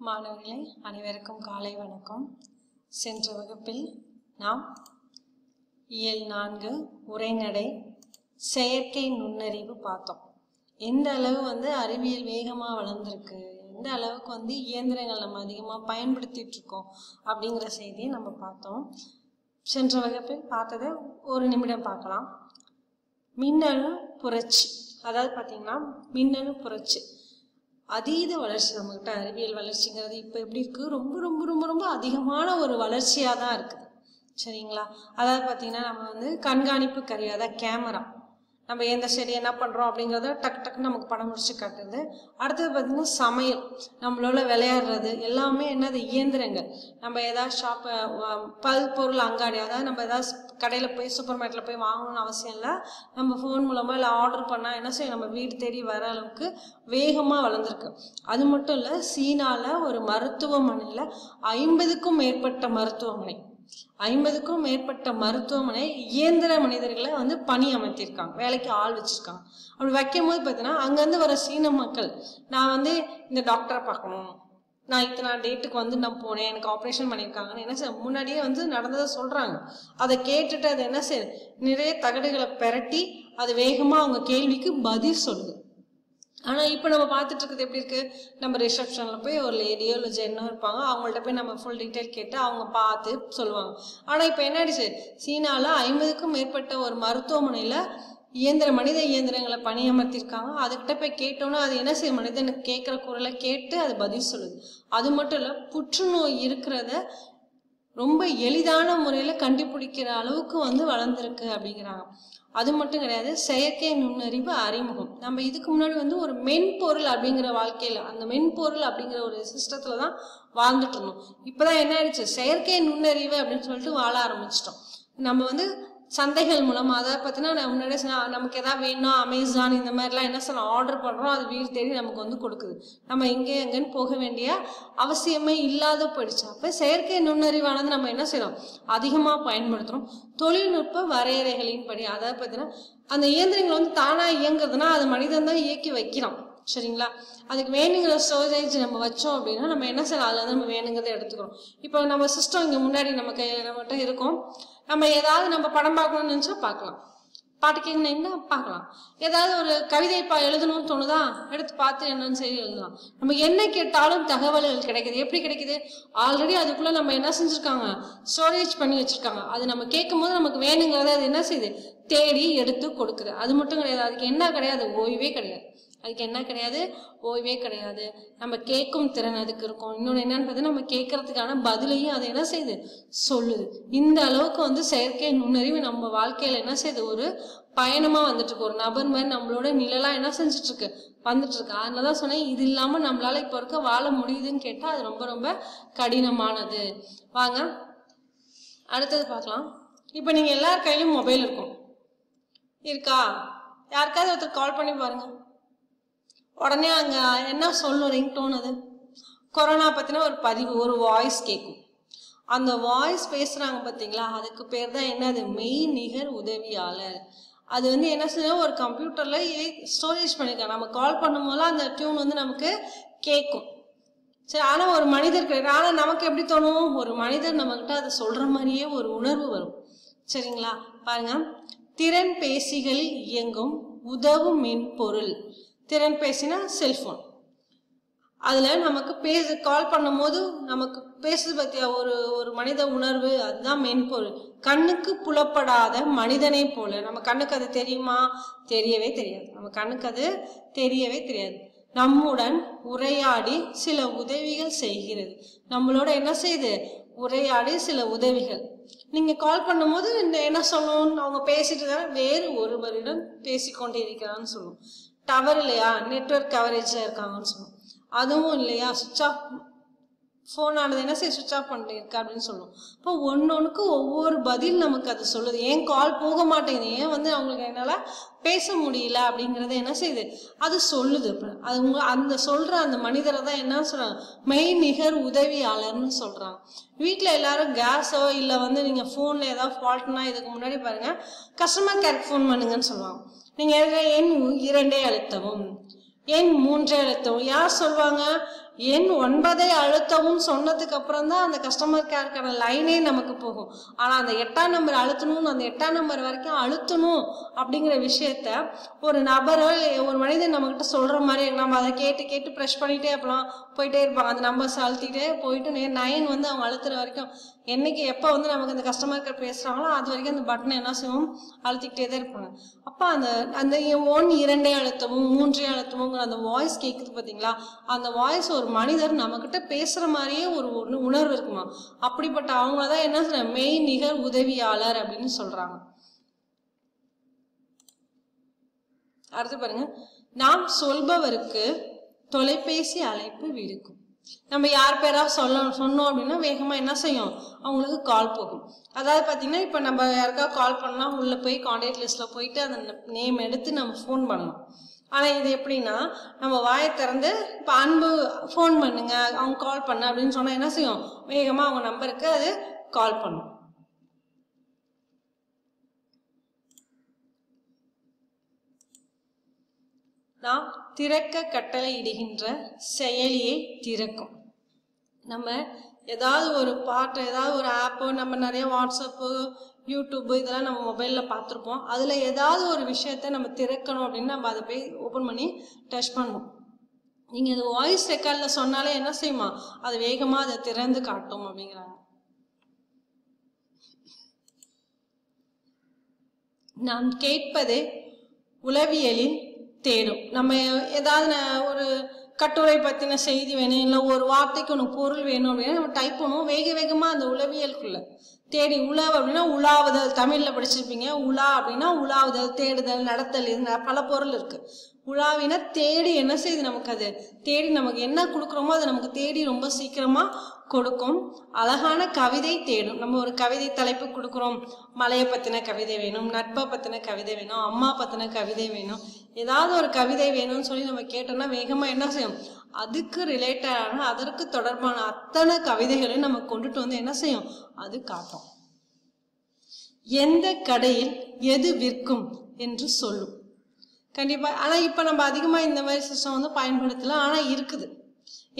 மாணவர்களே அனைவருக்கும் காலை வணக்கம். சென்ற வகுப்பில் நாம் இயல் நான்கு உரைநடை செயற்கை நுண்ணறிவு பார்த்தோம். எந்த அளவு வந்து அறிவியல் வேகமாக வளர்ந்துருக்கு? எந்த அளவுக்கு வந்து இயந்திரங்கள் நம்ம அதிகமாக பயன்படுத்திட்டு இருக்கோம்? அப்படிங்கிற செய்தியை நம்ம பார்த்தோம். சென்ற வகுப்பில் பார்த்ததை ஒரு நிமிடம் பார்க்கலாம். மின்னணு புரட்சி. அதாவது பார்த்தீங்கன்னா மின்னணு புரட்சி. அதீத வளர்ச்சி நம்மகிட்ட அறிவியல் வளர்ச்சிங்கிறது இப்போ எப்படி இருக்குது ரொம்ப ரொம்ப ரொம்ப ரொம்ப அதிகமான ஒரு வளர்ச்சியாக தான் இருக்குது. சரிங்களா? அதாவது பார்த்தீங்கன்னா நம்ம வந்து கண்காணிப்பு கருவி அதாவது கேமரா. நம்ம எந்த செடி என்ன பண்ணுறோம் அப்படிங்கிறத டக் டக்குன்னு நமக்கு படம் முடிச்சு காட்டுது. அடுத்தது பார்த்திங்கன்னா சமையல். நம்மளோட விளையாடுறது எல்லாமே என்னது இயந்திரங்கள். நம்ம ஏதாவது ஷாப் பல் பொருள் அங்காடி அதாவது நம்ம ஏதாவது கடையில் போய் சூப்பர் மார்க்கெட்டில் போய் வாங்கணும்னு அவசியம் இல்லை. நம்ம ஃபோன் மூலமாக இல்லை ஆர்டர் பண்ணால் என்ன செய்யும் நம்ம வீடு தேடி வர அளவுக்கு வேகமாக வளர்ந்துருக்கு. அது மட்டும் இல்லை சீனாவில் ஒரு மருத்துவமனையில் ஐம்பதுக்கும் மேற்பட்ட மருத்துவமனை. ஐம்பதுக்கும் மேற்பட்ட மருத்துவமனை இயந்திர மனிதர்களை வந்து பணி அமைத்திருக்காங்க. வேலைக்கு ஆள் வச்சிருக்காங்க. அப்படி வைக்கும் போது பார்த்தீங்கன்னா அங்கேருந்து வர சீன மக்கள் நான் வந்து இந்த டாக்டரை பார்க்கணும். நான் இத்தனை டேட்டுக்கு வந்து நான் போனேன் எனக்கு ஆப்ரேஷன் பண்ணியிருக்காங்கன்னு என்ன செய்ய முன்னாடியே வந்து நடந்ததை சொல்கிறாங்க அதை கேட்டுட்டு அது என்ன செய்யுது? நிறைய தகடுகளை பெரட்டி அது வேகமாக அவங்க கேள்விக்கு பதில் சொல்லுது. ஆனால் இப்போ நம்ம பார்த்துட்டு இருக்கிறது எப்படி இருக்கு? நம்ம ரிசப்ஷனில் போய் ஒரு லேடியோ இல்லை ஜென்னோ இருப்பாங்க. அவங்கள்ட்ட போய் நம்ம ஃபுல் டீட்டெயில் கேட்டு அவங்க பார்த்து சொல்லுவாங்க. ஆனால் இப்போ என்ன ஆயிடுச்சு? சீனாவில் ஐம்பதுக்கும் மேற்பட்ட ஒரு மருத்துவமனையில் இயந்திர மனித இயந்திரங்களை பணியமர்த்திருக்காங்க. அதுக்கிட்ட போய் கேட்டோன்னா அது என்ன செய்யும்? மனிதனுக்கு கேட்குற குரலை கேட்டு அது பதில் சொல்லுது. அது மட்டும் இல்லை புற்றுநோய் இருக்கிறத ரொம்ப எளிதான முறையில் கண்டுபிடிக்கிற அளவுக்கு வந்து வளர்ந்துருக்கு அப்படிங்கிறாங்க. அது மட்டும் கிடையாது செயற்கை நுண்ணறிவு அறிமுகம். நம்ம இதுக்கு முன்னாடி வந்து ஒரு மென்பொருள் அப்படிங்கிற வாழ்க்கையில் அந்த மென்பொருள் அப்படிங்கிற ஒரு சிஸ்டத்தில் தான் வாழ்ந்துட்டு இருந்தோம். இப்போதான் என்ன ஆயிடுச்சு? செயற்கை நுண்ணறிவு அப்படின்னு சொல்லிட்டு வாழ ஆரம்பிச்சிட்டோம். நம்ம வந்து சந்தைகள் மூலமாக அதை பார்த்தீங்கன்னா நான் முன்னாடியே சொன்னால் நமக்கு எதாவது வேணும் அமேசான் இந்த மாதிரிலாம் என்ன சொல்ல ஆர்டர் பண்ணுறோம் அது வீடு தேடி நமக்கு வந்து கொடுக்குது. நம்ம எங்கே எங்கேன்னு போக வேண்டிய அவசியமே இல்லாத போயிடுச்சு. அப்போ செயற்கை நுண்ணறிவானது நம்ம என்ன செய்யறோம் அதிகமாக பயன்படுத்துகிறோம் தொழில்நுட்ப வரையறைகளின் படி அதாவது பார்த்தீங்கன்னா அந்த இயந்திரங்கள் வந்து தானாக இயங்குறதுனா அது மனிதன் தான் இயக்கி வைக்கிறான். சரிங்களா? அதுக்கு வேணுங்கிற ஸ்டோரேஜ் நம்ம வச்சோம் அப்படின்னா நம்ம என்ன செய்யலாம் அதில் வந்து நம்ம வேணுங்கிறத எடுத்துக்கிறோம். இப்போ நம்ம சிஸ்டம் இங்கே முன்னாடி நம்ம கையில் நம்மகிட்ட இருக்கும். நம்ம ஏதாவது நம்ம படம் பார்க்கணும்னு நினச்சா பார்க்கலாம். பாட்டு கேட்கணுன்னா பார்க்கலாம். ஏதாவது ஒரு கவிதை பா எழுதணும்னு தோணுதா எடுத்து பார்த்து என்னன்னு சரி எழுதலாம். நம்ம என்ன கேட்டாலும் தகவல்கள் கிடைக்குது. எப்படி கிடைக்குது? ஆல்ரெடி அதுக்குள்ள நம்ம என்ன செஞ்சுருக்காங்க? ஸ்டோரேஜ் பண்ணி வச்சிருக்காங்க. அது நம்ம கேட்கும் போது நமக்கு வேணுங்கிறத அது என்ன செய்யுது? தேடி எடுத்து கொடுக்குது. அது மட்டும் கிடையாது. அதுக்கு என்ன கிடையாது? ஓய்வே கிடையாது. அதுக்கு என்ன கிடையாது? ஓய்வே கிடையாது. நம்ம கேட்கும் திறன் அதுக்கு இருக்கும். இன்னொன்று என்னன்னு பார்த்தீங்கன்னா நம்ம கேட்கறதுக்கான பதிலையும் அது என்ன செய்யுது? சொல்லுது. இந்த அளவுக்கு வந்து செயற்கை நுண்ணறிவு நம்ம வாழ்க்கையில் என்ன செய்யுது? ஒரு பயணமாக வந்துட்டு இருக்கு ஒரு நபர் மாதிரி நம்மளோட நிழலாக என்ன செஞ்சுட்டு இருக்கு வந்துட்டு இருக்கு அதனால தான் சொன்னேன் இது இல்லாமல் நம்மளால இப்போ இருக்க வாழ முடியுதுன்னு கேட்டால் அது ரொம்ப ரொம்ப கடினமானது. வாங்க. அடுத்தது பார்க்கலாம். இப்போ நீங்கள் எல்லார் கையிலும் மொபைல் இருக்கும். இருக்கா? யாருக்காவது ஒருத்தர் கால் பண்ணி பாருங்க. உடனே அங்கே என்ன சொல்லும் ரிங்டோன் அது கொரோனா பற்றின ஒரு பதிவு ஒரு வாய்ஸ் கேட்கும் அந்த வாய்ஸ் பேசுகிறாங்க பார்த்தீங்களா அதுக்கு பேர் தான் என்னது? மெய் நிகர் உதவியாளர். அது வந்து என்ன செய்யும்? ஒரு கம்ப்யூட்டரில் ஸ்டோரேஜ் பண்ணிக்கலாம் நம்ம கால் பண்ணும்போது அந்த டியூன் வந்து நமக்கு கேட்கும் சரி ஆனால் ஒரு மனிதர் கிடையாது ஆனால் நமக்கு எப்படி தோணும்? ஒரு மனிதர் நம்மக்கிட்ட அதை சொல்கிற மாதிரியே ஒரு உணர்வு வரும். சரிங்களா? பாருங்க. திறன் பேசிகளில் இயங்கும் உதவும் மென்பொருள் திறன் பேசினா செல்ஃபோன் அதில் நமக்கு பேச கால் பண்ணும்போது நமக்கு பேசுறது பற்றிய ஒரு ஒரு மனித உணர்வு அதுதான் மென்பொருள் கண்ணுக்கு புலப்படாத மனிதனை போல. நம்ம கண்ணுக்கு அது தெரியுமா? தெரியவே தெரியாது. நம்ம கண்ணுக்கு அது தெரியவே தெரியாது. நம்முடன் உரையாடி சில உதவிகள் செய்கிறது. நம்மளோட என்ன செய்யுது உரையாடி சில உதவிகள். நீங்க கால் பண்ணும்போது இந்த என்ன சொல்லணும்னு அவங்க பேசிட்டு தான் வேறு ஒருவரிடம் பேசிக்கொண்டே இருக்கிறான்னு சொல்லுவோம். டவர் இல்லையா? நெட்ஒர்க் கவரேஜில் இருக்காங்கன்னு சொல்லுவோம். அதுவும் இல்லையா? சுவிச் ஆஃப் ஃபோன் ஆனது என்ன சரி சுவிச் ஆஃப் பண்ணிருக்க அப்படின்னு சொல்லுவோம். இப்போ ஒன்று ஒன்றுக்கு ஒவ்வொரு பதில் நமக்கு அது சொல்லுது. ஏன் கால் போக மாட்டேங்குது? ஏன் வந்து அவங்களுக்கு என்னால் பேச முடியல அப்படிங்கிறத என்ன செய்யுது? அது சொல்லுது. இப்போ அது உங்க அந்த சொல்கிற அந்த மனிதரை தான் என்ன சொல்கிறாங்க மெய் நிகர் உதவியாளர்னு சொல்கிறாங்க வீட்டில் எல்லாரும் கேஸோ இல்லை வந்து நீங்கள் ஃபோனில் ஏதாவது ஃபால்ட்னா இதுக்கு முன்னாடி பாருங்கள் கஸ்டமர் கேருக்கு ஃபோன் பண்ணுங்கன்னு சொல்லுவாங்க. நீங்கள் எண் இரண்டே அழுத்தவும். எண் மூன்றே அழுத்தவும். யார் சொல்லுவாங்க எண் ஒன்பதை அழுத்தவும் சொன்னதுக்கு அப்புறம் தான் அந்த கஸ்டமர் கேருக்கான லைனே நமக்கு போகும். ஆனால் அந்த எட்டாம் நம்பர் அழுத்தணும்னு அந்த எட்டாம் நம்பர் வரைக்கும் அழுத்தணும் அப்படிங்கிற விஷயத்த ஒரு நபரோ இல்லை ஒரு மனிதன் நம்மகிட்ட சொல்ற மாதிரி நம்ம அதை கேட்டு கேட்டு ப்ரெஷ் பண்ணிட்டே அப்பலாம் போயிட்டே இருப்பாங்க அந்த நம்பர்ஸ் அழுத்திட்டே போயிட்டு நே நைன் வந்து அவங்க அழுத்துற வரைக்கும் என்னைக்கு எப்போ வந்து நமக்கு அந்த கஸ்டமர் கேர் பேசுறாங்களோ அது வரைக்கும் அந்த பட்டனை என்ன செய்வோம் அழுத்திக்கிட்டே தான் இருப்பாங்க. அப்போ அந்த அந்த ஒன் இரண்டே அழுத்தமும் மூன்றே அழுத்தமுங்கிற அந்த வாய்ஸ் கேட்குது பார்த்தீங்களா அந்த வாய்ஸ் ஒரு மனிதர் நம்மக்கிட்ட பேசுகிற மாதிரியே ஒரு ஒன்று உணர்வு இருக்குமா? அப்படிப்பட்ட அவங்கள தான் என்ன சொல்ற மெய் நிகர் உதவியாளர் அப்படின்னு சொல்றாங்க. அடுத்து பாருங்க. நாம் சொல்பவருக்கு தொலைபேசி அழைப்பு விடுக்கும். நம்ம யார் பேரா சொல்ல சொன்னோம் அப்படின்னா வேகமா என்ன செய்யும்? அவங்களுக்கு கால் போகும். அதாவது பார்த்தீங்கன்னா இப்போ நம்ம யாருக்கா கால் பண்ணா உள்ள போய் கான்டாக்ட் லிஸ்ட்ல போயிட்டு அந்த நேம் எடுத்து நம்ம ஃபோன் பண்ணலாம். ஆனால் இது எப்படின்னா நம்ம வாயை திறந்து இப்போ அன்பு ஃபோன் பண்ணுங்க அவங்க கால் பண்ண அப்படின்னு சொன்னால் என்ன செய்யும்? வேகமாக அவங்க நம்பருக்கு அது கால் பண்ணும். நாம் திறக்க கட்டளை இடுகின்ற செயலியை திறக்கும். நம்ம ஏதாவது ஒரு பாட்டு ஏதாவது ஒரு ஆப்பு நம்ம நிறைய வாட்ஸ்அப்பு யூடியூப்பு இதெல்லாம் நம்ம மொபைலில் பார்த்துருப்போம். அதில் ஏதாவது ஒரு விஷயத்த நம்ம திறக்கணும் அப்படின்னு நம்ம அதை போய் ஓப்பன் பண்ணி டச் பண்ணணும் நீங்கள் அது வாய்ஸ் ரெக்கார்டில் சொன்னாலே என்ன செய்யுமா? அது வேகமாக அதை திறந்து காட்டும் அப்படிங்கிறாங்க. நாம் கேட்பதே உளவியலில் தேடும். நம்ம ஏதாவது ந- ஒரு கட்டுரை பற்றின செய்தி வேணும் இல்லை ஒரு வார்த்தைக்கு ஒன்று பொருள் வேணும் அப்படின்னா நம்ம டைப் பண்ணுவோம். வேக வேகமாக அந்த உளவியலுக்குள்ள தேடி உழவு அப்படின்னா உலாவுதல். தமிழில் படிச்சிருப்பீங்க. உலா அப்படின்னா உலாவுதல் தேடுதல் நடத்தல் இது பல பொருள் இருக்கு. உலாவினா தேடி என்ன செய்யுது நமக்கு அது? தேடி நமக்கு என்ன கொடுக்குறோமோ அது நமக்கு தேடி ரொம்ப சீக்கிரமா கொடுக்கும். அழகான கவிதை தேடும். நம்ம ஒரு கவிதை தலைப்பு கொடுக்குறோம். மலையை பத்தின கவிதை வேணும் நட்பை பத்தின கவிதை வேணும் அம்மா பத்தின கவிதை வேணும். ஏதாவது ஒரு கவிதை வேணும்னு சொல்லி நம்ம கேட்டோம்னா வேகமாக என்ன செய்யும்? அதுக்கு ரிலேட்டடான அதற்கு தொடர்பான அத்தனை கவிதைகளையும் நம்ம கொண்டுட்டு வந்து என்ன செய்யும்? அது காட்டும் எந்த கடையில் எது விற்கும் என்று சொல்லும். கண்டிப்பாக ஆனால் இப்போ நம்ம அதிகமாக இந்த மாதிரி சிஸ்டம் வந்து பயன்படுத்தலாம் ஆனால் இருக்குது.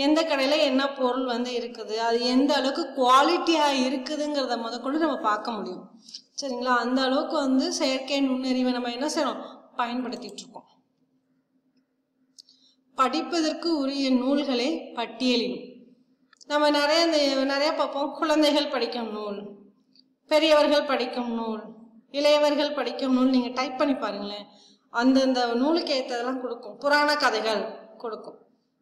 எந்த கடையில் என்ன பொருள் வந்து இருக்குது அது எந்த அளவுக்கு குவாலிட்டியாக இருக்குதுங்கிறத முதற்கொண்டு நம்ம பார்க்க முடியும். சரிங்களா? அந்த அளவுக்கு வந்து செயற்கை நுண்ணறிவை நம்ம என்ன செய்யறோம் பயன்படுத்திட்டு இருக்கோம் படிப்பதற்கு உரிய நூல்களை பட்டியலிடும் நம்ம நிறைய இந்த நிறைய பார்ப்போம். குழந்தைகள் படிக்கும் நூல் பெரியவர்கள் படிக்கும் நூல் இளையவர்கள் படிக்கும் நூல் நீங்க டைப் பண்ணி பாருங்களேன். அந்தந்த நூலுக்கு ஏற்றதெல்லாம் கொடுக்கும். புராண கதைகள் கொடுக்கும்.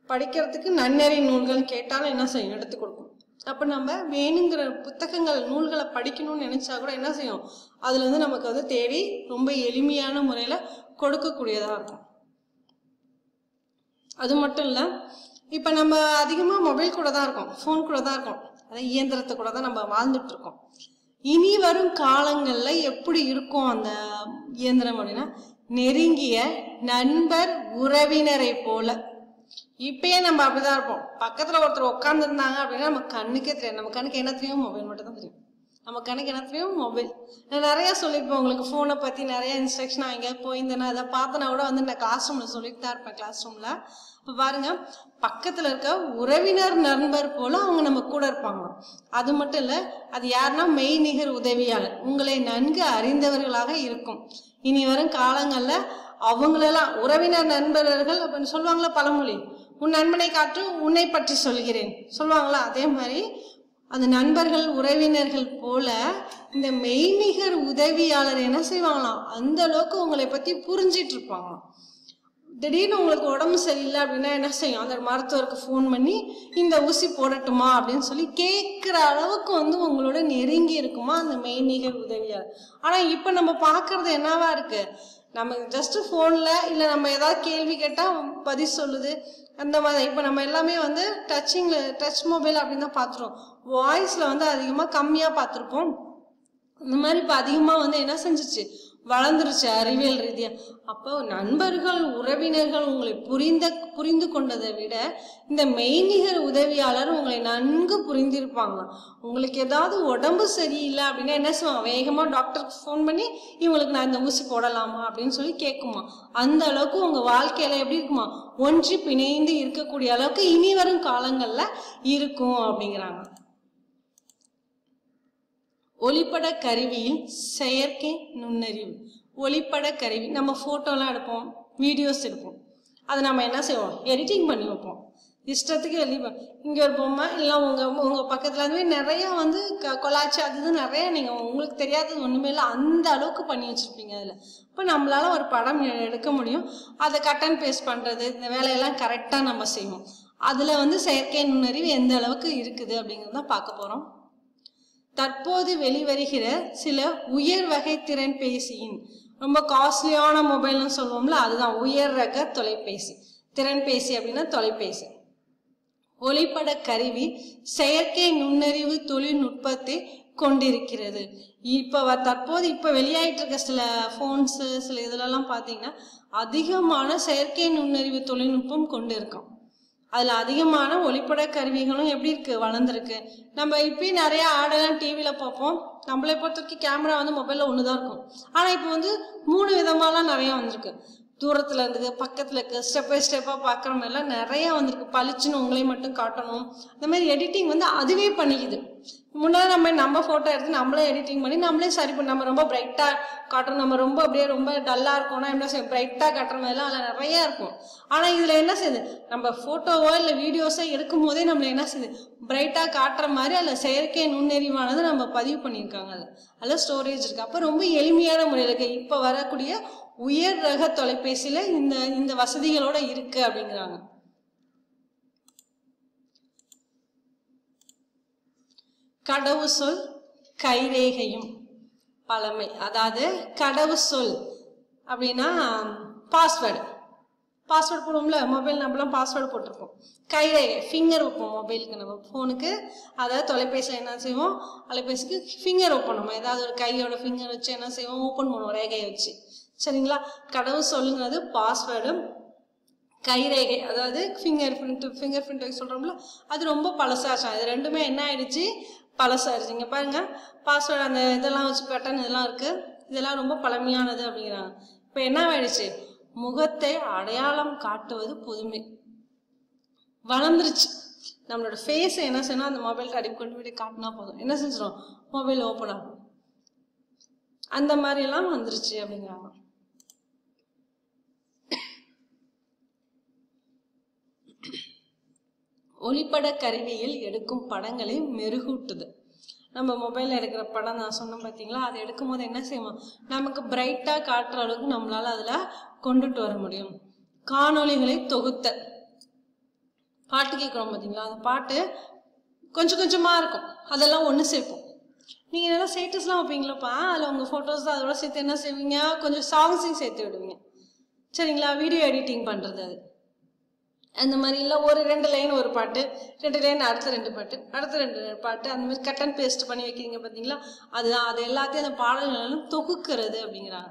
படிக்கிறதுக்கு நன்னெறி நூல்கள் கேட்டாலும் என்ன செய்யும்? எடுத்து கொடுக்கும். அப்போ நம்ம வேணுங்கிற புத்தகங்கள் நூல்களை படிக்கணும்னு நினச்சா கூட என்ன செய்யும்? அதுலேருந்து நமக்கு வந்து தேடி ரொம்ப எளிமையான முறையில் கொடுக்கக்கூடியதாக இருக்கும். அது மட்டும் இல்லை இப்போ நம்ம அதிகமாக மொபைல் கூட தான் இருக்கோம் ஃபோன் கூட தான் இருக்கோம். அதாவது இயந்திரத்தை கூட தான் நம்ம வாழ்ந்துட்டு இருக்கோம். இனி வரும் காலங்களில் எப்படி இருக்கும் அந்த இயந்திரம் அப்படின்னா நெருங்கிய நண்பர் உறவினரை போல. இப்பயே நம்ம அப்படிதான் இருப்போம். பக்கத்துல ஒருத்தர் உட்காந்துருந்தாங்க அப்படின்னா நம்ம கண்ணுக்கே தெரியும் நம்ம கண்ணுக்கு என்ன தெரியும் மொபைல் மட்டும் தான் தெரியும். நம்ம கணக்கு என்ன தெரியும் மொபைல் நான் நிறைய சொல்லியிருப்பேன் உங்களுக்கு ஃபோனை பற்றி நிறைய இன்ஸ்ட்ரக்ஷன் நான் எங்கேயாவது போயிருந்தேன்னா அதை பார்த்தனா கூட வந்து நான் கிளாஸ் ரூமில் சொல்லிட்டு தான் இருப்பேன் கிளாஸ் ரூமில் இப்போ பாருங்க பக்கத்தில் இருக்க உறவினர் நண்பர் போல அவங்க நம்ம கூட இருப்பாங்க. அது மட்டும் இல்லை அது யாருன்னா மெய்நிகர் உதவியாளர். உங்களை நன்கு அறிந்தவர்களாக இருக்கும். இனி வரும் காலங்களில் அவங்களெல்லாம் உறவினர் நண்பர்கள் அப்படின்னு சொல்லுவாங்களா பழமொழி. உன் நண்பனை காற்று உன்னை பற்றி சொல்கிறேன். சொல்லுவாங்களா? அதே மாதிரி அந்த நண்பர்கள் உறவினர்கள் போல இந்த மெய்நிகர் உதவியாளர் என்ன செய்வாங்களாம் அந்த அளவுக்கு உங்களை பத்தி புரிஞ்சிட்டு இருப்பாங்களாம் திடீர்னு உங்களுக்கு உடம்பு சரியில்லை அப்படின்னா என்ன செய்யும்? அந்த மருத்துவருக்கு ஃபோன் பண்ணி இந்த ஊசி போடட்டுமா? அப்படின்னு சொல்லி கேட்குற அளவுக்கு வந்து உங்களோட நெருங்கி இருக்குமா அந்த மெய்நிகர் உதவியாளர்? ஆனால் இப்போ நம்ம பார்க்கறது என்னவா இருக்குது நம்ம ஜஸ்ட் ஃபோனில் இல்லை நம்ம ஏதாவது கேள்வி கேட்டால் பதில் சொல்லுது. அந்த மாதிரி. இப்போ நம்ம எல்லாமே வந்து டச்சிங்கில் டச் மொபைல் அப்படின்னு தான் பார்த்துருவோம் வாய்ஸில் வந்து அதிகமாக கம்மியாக பார்த்துருப்போம். இந்த மாதிரி இப்போ அதிகமாக வந்து என்ன செஞ்சுச்சு? வளர்ந்துருச்சு அறிவியல் ரீதியாக அப்போ நண்பர்கள் உறவினர்கள் உங்களை புரிந்த புரிந்து கொண்டதை விட இந்த மெய்நிகர் உதவியாளர் உங்களை நன்கு புரிந்திருப்பாங்க. உங்களுக்கு ஏதாவது உடம்பு சரியில்லை அப்படின்னா என்ன செய்வாங்க வேகமாக டாக்டருக்கு ஃபோன் பண்ணி இவங்களுக்கு நான் இந்த ஊசி போடலாமா? அப்படின்னு சொல்லி கேட்குமா. அந்த அளவுக்கு உங்கள் வாழ்க்கையில் எப்படி இருக்குமா? ஒன்றி பிணைந்து இருக்கக்கூடிய அளவுக்கு இனி வரும் காலங்களில் இருக்கும் அப்படிங்கிறாங்க. ஒளிப்பட கருவியில் செயற்கை நுண்ணறிவு. ஒளிப்பட கருவி. நம்ம ஃபோட்டோலாம் எடுப்போம் வீடியோஸ் எடுப்போம். அதை நம்ம என்ன செய்வோம்? எடிட்டிங் பண்ணி வைப்போம். இஷ்டத்துக்கு எழுதிப்போம் இங்கே ஒரு பொம்மை இல்லை உங்கள் உங்கள் பக்கத்தில் அதுவே நிறையா வந்து க கொலாச்சி அது இது நிறையா நீங்கள் உங்களுக்கு தெரியாதது ஒன்றுமே இல்லை. அந்த அளவுக்கு பண்ணி வச்சுருப்பீங்க அதில். இப்போ நம்மளால் ஒரு படம் எடுக்க முடியும். அதை கட் அண்ட் பேஸ்ட் பண்ணுறது இந்த வேலையெல்லாம் கரெக்டாக நம்ம செய்வோம். அதில் வந்து செயற்கை நுண்ணறிவு எந்த அளவுக்கு இருக்குது அப்படிங்கிறத பார்க்க போகிறோம் தற்போது வெளிவருகிற சில உயர் வகை திறன்பேசியின் ரொம்ப காஸ்ட்லியான மொபைல்னு சொல்லுவோம்ல அதுதான் உயர் ரக தொலைபேசி. திறன்பேசி அப்படின்னா தொலைபேசி. ஒளிப்பட கருவி செயற்கை நுண்ணறிவு தொழில்நுட்பத்தை கொண்டிருக்கிறது. இப்போ வ- தற்போது இப்போ வெளியாயிட்டு இருக்க சில ஃபோன்ஸு சில இதுலலாம் பார்த்தீங்கன்னா அதிகமான செயற்கை நுண்ணறிவு தொழில்நுட்பம் கொண்டு இருக்கான் அதில் அதிகமான ஒளிப்பட கருவிகளும் எப்படி இருக்கு? வளர்ந்துருக்கு. நம்ம இப்பயும் நிறைய ஆடெல்லாம் டிவியில் பார்ப்போம். நம்மளை பொறுத்த வரைக்கும் கேமரா வந்து மொபைலில் ஒன்று தான் இருக்கும். ஆனால் இப்போ வந்து மூணு விதமாலாம் நிறைய வந்திருக்கு. தூரத்தில் இருக்குது பக்கத்தில் இருக்குது ஸ்டெப் பை ஸ்டெப்பாக பார்க்குற மாதிரிலாம் நிறையா வந்திருக்கு. பளிச்சுன்னு உங்களை மட்டும் காட்டணும். இந்த மாதிரி எடிட்டிங் வந்து அதுவே பண்ணிக்குது. முன்னாடி நம்ம நம்ம ஃபோட்டோ எடுத்து நம்மளே எடிட்டிங் பண்ணி நம்மளே சரி பண்ணி நம்ம ரொம்ப பிரைட்டாக காட்டணும் நம்ம ரொம்ப அப்படியே ரொம்ப டல்லாக இருக்கோம்னா என்ன செய்யும் பிரைட்டாக காட்டுற மாதிரிலாம் அதில் நிறையா இருக்கும். ஆனால் இதில் என்ன செய்யுது? நம்ம ஃபோட்டோவோ இல்லை வீடியோஸோ எடுக்கும் போதே நம்மளை என்ன செய்யுது? பிரைட்டாக காட்டுற மாதிரி அதில் செயற்கை நுண்ணறிவானது நம்ம பதிவு பண்ணியிருக்காங்க அதில். அதில் ஸ்டோரேஜ் இருக்குது அப்போ ரொம்ப எளிமையான முறையில் இருக்குது இப்போ வரக்கூடிய உயர் ரக தொலைபேசியில் இந்த இந்த வசதிகளோட இருக்குது அப்படிங்கிறாங்க. கடவு சொல் கைரேகையும் பழமை. அதாவது கடவு சொல் அப்படின்னா பாஸ்வேர்டு பாஸ்வேர்டு போடுவோம்ல மொபைல் நம்மளாம் பாஸ்வேர்டு போட்டிருப்போம். கைரேகை ஃபிங்கர் வைப்போம் மொபைலுக்கு நம்ம. ஃபோனுக்கு அதாவது தொலைபேசியில் என்ன செய்வோம்? அலைபேசிக்கு ஃபிங்கர் வைப்போம் நம்ம ஏதாவது ஒரு கையோட ஃபிங்கர் வச்சு என்ன செய்வோம்? ஓப்பன் பண்ணுவோம் ரேகையை வச்சு. சரிங்களா? கடவு சொல்லுங்கிறது பாஸ்வேர்டும் கைரேகை அதாவது ஃபிங்கர் பிரிண்ட் ஃபிங்கர் பிரிண்ட் சொல்கிறோம்ல அது ரொம்ப பழசாச்சா. இது ரெண்டுமே என்ன ஆயிடுச்சு? பழசாயிருச்சு இங்கே பாருங்க பாஸ்வேர்டு அந்த இதெல்லாம் வச்சு பேட்டர்ன் இதெல்லாம் இருக்குது இதெல்லாம் ரொம்ப பழமையானது அப்படிங்கிறாங்க. இப்போ என்ன ஆயிடுச்சு? முகத்தை அடையாளம் காட்டுவது புதுமை. வளர்ந்துருச்சு. நம்மளோட ஃபேஸை என்ன செய்யணும் அந்த மொபைல் அடிப்பு கொண்டு போய் காட்டினா போதும். என்ன செஞ்சிடும் மொபைல் ஓப்பன் ஆகும். அந்த மாதிரி எல்லாம் வந்துருச்சு அப்படிங்கிறாங்க. ஒளிப்பட கருவியில் எடுக்கும் படங்களை மெருகூட்டுது. நம்ம மொபைலில் எடுக்கிற படம் நான் சொன்னேன் பார்த்தீங்களா அதை எடுக்கும் போது என்ன செய்வோம்? நமக்கு பிரைட்டாக காட்டுற அளவுக்கு நம்மளால அதில் கொண்டுட்டு வர முடியும். காணொளிகளை தொகுத்த. பாட்டு கேட்குறோம் பார்த்தீங்களா அந்த பாட்டு கொஞ்சம் கொஞ்சமாக இருக்கும். அதெல்லாம் ஒன்று சேர்ப்போம். நீங்கள் நல்லா ஸ்டேட்டஸ்லாம் வைப்பீங்களப்பா? அதில் உங்கள் ஃபோட்டோஸ் அதோட சேர்த்து என்ன செய்வீங்க? கொஞ்சம் சாங்ஸையும் சேர்த்து விடுவீங்க. சரிங்களா? வீடியோ எடிட்டிங் பண்ணுறது அது. அந்த மாதிரி இல்லை ஒரு ரெண்டு லைன் ஒரு பாட்டு ரெண்டு லைன் அடுத்த ரெண்டு பாட்டு அடுத்த ரெண்டு பாட்டு அந்த மாதிரி கட் அண்ட் பேஸ்ட் பண்ணி வைக்கிறீங்க பார்த்தீங்களா அதுதான் அது எல்லாத்தையும் அந்த பாடல்களும் தொகுக்கிறது அப்படிங்கிறாங்க.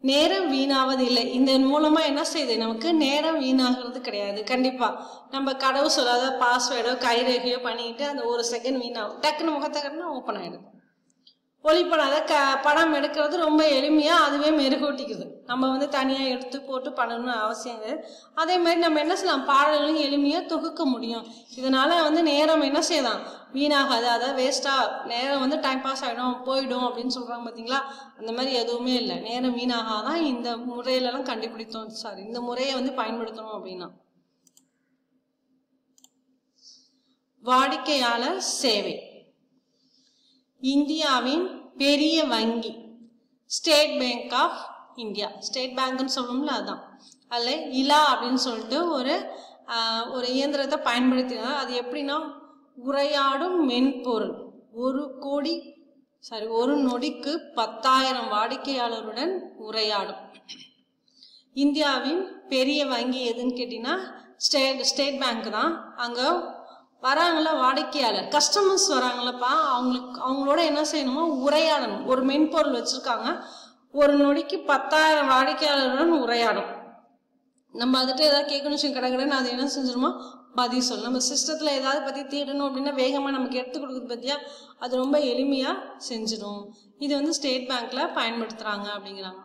நேரம் வீணாவது இல்லை. இந்த மூலமா என்ன செய்யுது? நமக்கு நேரம் வீணாகிறது கிடையாது. கண்டிப்பா. நம்ம கடவு சொல்லாத பாஸ்வேர்டோ கைரேகையோ பண்ணிக்கிட்டு அந்த ஒரு செகண்ட் வீணாகும். டக்குன்னு முகத்தை ஓப்பன் ஆயிடுது. ஒளிப்படம் அதை க படம் எடுக்கிறது ரொம்ப எளிமையாக அதுவே மெருகூட்டிக்குது. நம்ம வந்து தனியாக எடுத்து போட்டு பண்ணணும்னு அவசியம் கிடையாது. அதே மாதிரி நம்ம என்ன செய்யலாம்? பாடல்களையும் எளிமையாக தொகுக்க முடியும். இதனால் வந்து நேரம் என்ன செய்யலாம்? வீணாகாது. அதாவது வேஸ்ட்டாக நேரம் வந்து டைம் பாஸ் ஆகிடும் போயிடும் அப்படின்னு சொல்கிறாங்க பார்த்தீங்களா அந்த மாதிரி எதுவுமே இல்லை. நேரம் வீணாகாதான் இந்த முறையிலலாம் கண்டுபிடித்தோம் சாரி. இந்த முறையை வந்து பயன்படுத்தணும் அப்படின்னா. வாடிக்கையாளர் சேவை. இந்தியாவின் பெரிய வங்கி state bank of India state பேங்க்னு சொல்லணும்ல அதுதான் அதில் இலா அப்படின்னு சொல்லிட்டு ஒரு ஒரு இயந்திரத்தை பயன்படுத்தினா அது எப்படின்னா உரையாடும் மென்பொருள். ஒரு கோடி சாரி ஒரு நொடிக்கு பத்தாயிரம் வாடிக்கையாளருடன் உரையாடும். இந்தியாவின் பெரிய வங்கி எதுன்னு கேட்டிங்கன்னா ஸ்டேட் ஸ்டேட் பேங்க் தான். அங்கே வராங்கள வாடிக்கையாளர். கஸ்டமர்ஸ் வராங்களப்பா அவங்களுக்கு அவங்களோட என்ன செய்யணுமோ உரையாடணும். ஒரு மென்பொருள் வச்சுருக்காங்க. ஒரு நொடிக்கு பத்தாயிரம் வாடிக்கையாளருடன் உரையாடும். நம்ம அதுட்டு ஏதாவது கேட்கணும் வச்சு கடை அது என்ன செஞ்சிருமோ பதில் சொல்லணும். நம்ம சிஸ்டத்தில் ஏதாவது பற்றி தேடணும் அப்படின்னா வேகமாக நமக்கு எடுத்து கொடுக்குறது பற்றியா அது ரொம்ப எளிமையாக செஞ்சிடும். இது வந்து ஸ்டேட் பேங்க்கில் பயன்படுத்துகிறாங்க அப்படிங்கிறாங்க.